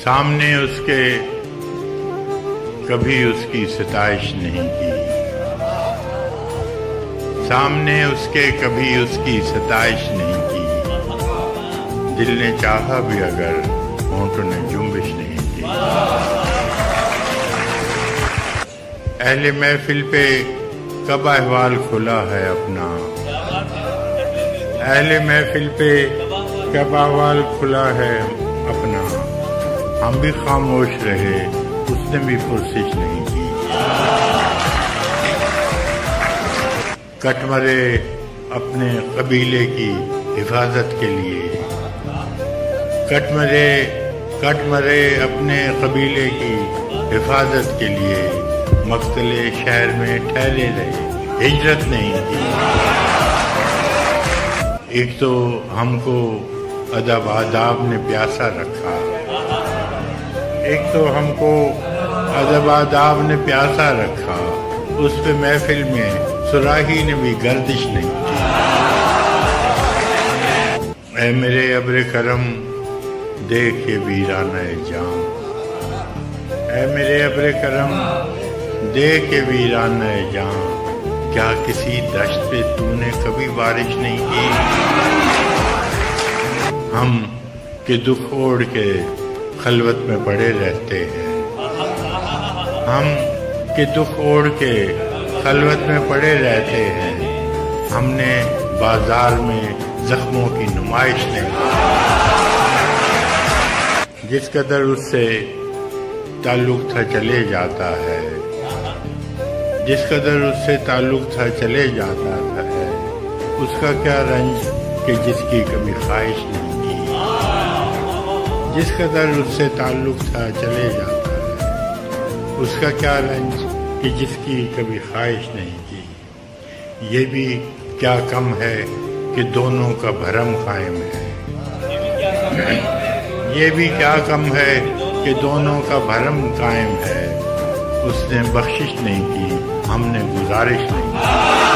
सामने उसके कभी उसकी सताइश नहीं की। सामने उसके कभी उसकी सताइश नहीं की। दिल ने चाहा भी अगर होंठों ने जुम्बिश नहीं की। अहले महफिल पे कब अहवाल खुला है अपना? अहले महफिल पे कब अहवाल खुला है अपना? हम भी खामोश रहे, उसने भी पुरसिश नहीं की। कटमरे अपने कबीले की हिफाजत के लिए। कटमरे कटमरे अपने कबीले की हिफाजत के लिए मकतले शहर में ठहरे रहे, हिजरत नहीं की। एक तो हमको अदब आदाब ने प्यासा रखा। एक तो हमको अदब आदाब ने प्यासा रखा, उस पे महफिल में सुराही ने भी गर्दिश नहीं की। ऐ मेरे अब्र करम देख ये वीराना जाम। ऐ मेरे अब्र करम देख ये वीराना जाम। क्या किसी दश्त पे तूने कभी बारिश नहीं की? हम के दुख ओढ़ के खलवत में पड़े रहते हैं। हम के दुख ओढ़ के खलवत में पड़े रहते हैं। हमने बाज़ार में जख्मों की नुमाइश नहीं जिस कदर उससे ताल्लुक था, चले जाता है। जिस कदर उससे ताल्लुक था, चले जाता है। उसका क्या रंज कि जिसकी कभी ख्वाहिश नहीं जिस कदर उससे ताल्लुक था, चले जाता है। उसका क्या रंज कि जिसकी कभी ख्वाहिश नहीं की ये भी क्या कम है कि दोनों का भरम कायम है? ये भी क्या कम है कि दोनों का भरम कायम है? उसने बख्शिश नहीं की, हमने गुजारिश नहीं की।